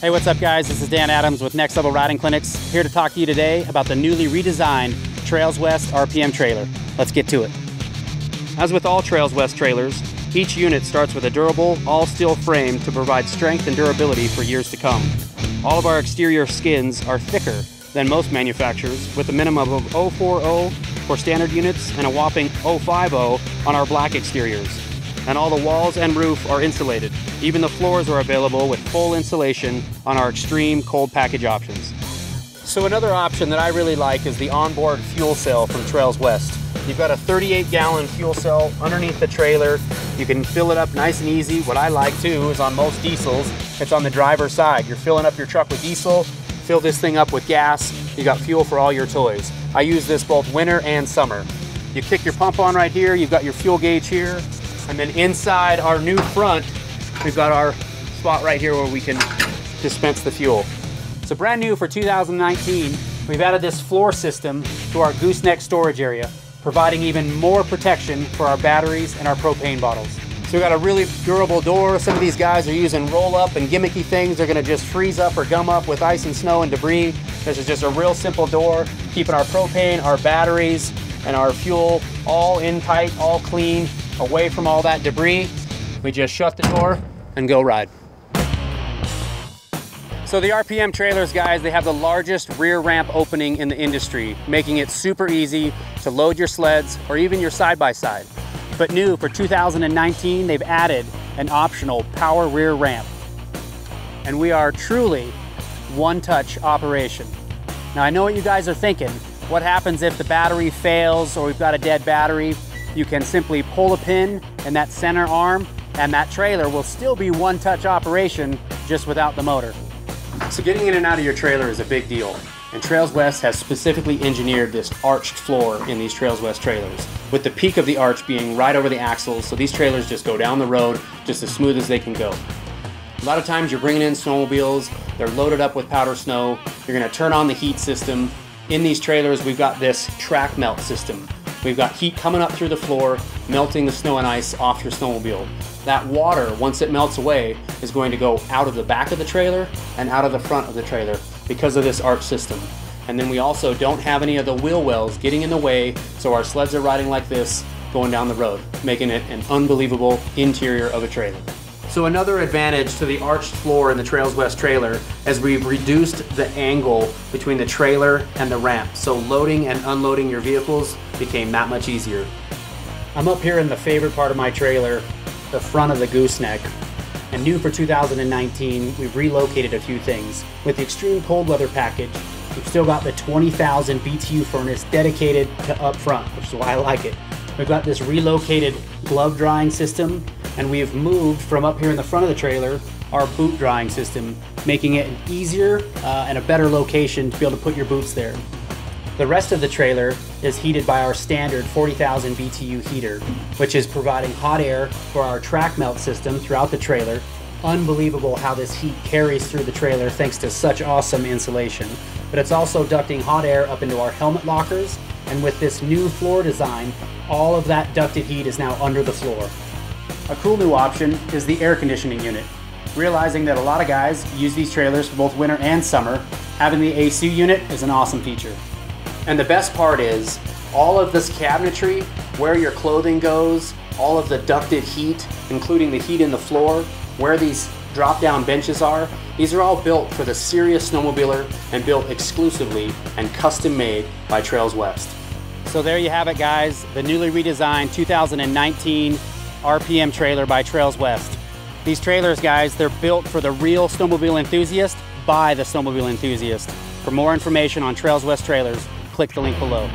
Hey, what's up guys? This is Dan Adams with Next Level Riding Clinics, here to talk to you today about the newly redesigned Trails West RPM trailer. Let's get to it. As with all Trails West trailers, each unit starts with a durable, all-steel frame to provide strength and durability for years to come. All of our exterior skins are thicker than most manufacturers, with a minimum of 040 for standard units and a whopping 050 on our black exteriors. And all the walls and roof are insulated. Even the floors are available with full insulation on our extreme cold package options. So another option that I really like is the onboard fuel cell from Trails West. You've got a 38 gallon fuel cell underneath the trailer. You can fill it up nice and easy. What I like too is on most diesels, it's on the driver's side. You're filling up your truck with diesel, fill this thing up with gas, you got fuel for all your toys. I use this both winter and summer. You kick your pump on right here, you've got your fuel gauge here, and then inside our new front, we've got our spot right here where we can dispense the fuel. So brand new for 2019, we've added this floor system to our gooseneck storage area, providing even more protection for our batteries and our propane bottles. So we've got a really durable door. Some of these guys are using roll up and gimmicky things. They're gonna just freeze up or gum up with ice and snow and debris. This is just a real simple door, keeping our propane, our batteries, and our fuel all in tight, all clean, away from all that debris. We just shut the door and go ride. So the RPM trailers, guys, they have the largest rear ramp opening in the industry, making it super easy to load your sleds or even your side-by-side. -side. But new for 2019, they've added an optional power rear ramp. And we are truly one-touch operation. Now I know what you guys are thinking. What happens if the battery fails or we've got a dead battery? You can simply pull a pin in that center arm and that trailer will still be one-touch operation just without the motor. So getting in and out of your trailer is a big deal. And Trails West has specifically engineered this arched floor in these Trails West trailers, with the peak of the arch being right over the axles, so these trailers just go down the road just as smooth as they can go. A lot of times you're bringing in snowmobiles, they're loaded up with powder snow, you're gonna turn on the heat system. In these trailers, we've got this track melt system. We've got heat coming up through the floor, melting the snow and ice off your snowmobile. That water, once it melts away, is going to go out of the back of the trailer and out of the front of the trailer because of this arch system. And then we also don't have any of the wheel wells getting in the way, so our sleds are riding like this going down the road, making it an unbelievable interior of a trailer. So another advantage to the arched floor in the Trails West trailer is we've reduced the angle between the trailer and the ramp. So loading and unloading your vehicles became that much easier. I'm up here in the favorite part of my trailer, the front of the gooseneck. And new for 2019, we've relocated a few things. With the extreme cold weather package, we've still got the 20,000 BTU furnace dedicated to up front, which is why I like it. We've got this relocated glove drying system and we have moved from up here in the front of the trailer our boot drying system, making it an easier uh, and a better location to be able to put your boots there. The rest of the trailer is heated by our standard 40,000 BTU heater, which is providing hot air for our track melt system throughout the trailer. Unbelievable how this heat carries through the trailer thanks to such awesome insulation. But it's also ducting hot air up into our helmet lockers, and with this new floor design, all of that ducted heat is now under the floor. A cool new option is the air conditioning unit. Realizing that a lot of guys use these trailers for both winter and summer, having the AC unit is an awesome feature. And the best part is, all of this cabinetry, where your clothing goes, all of the ducted heat, including the heat in the floor, where these drop-down benches are, these are all built for the serious snowmobiler and built exclusively and custom made by Trails West. So there you have it guys, the newly redesigned 2019 RPM trailer by Trails West. These trailers, guys, they're built for the real snowmobile enthusiast by the snowmobile enthusiast. For more information on Trails West trailers, click the link below.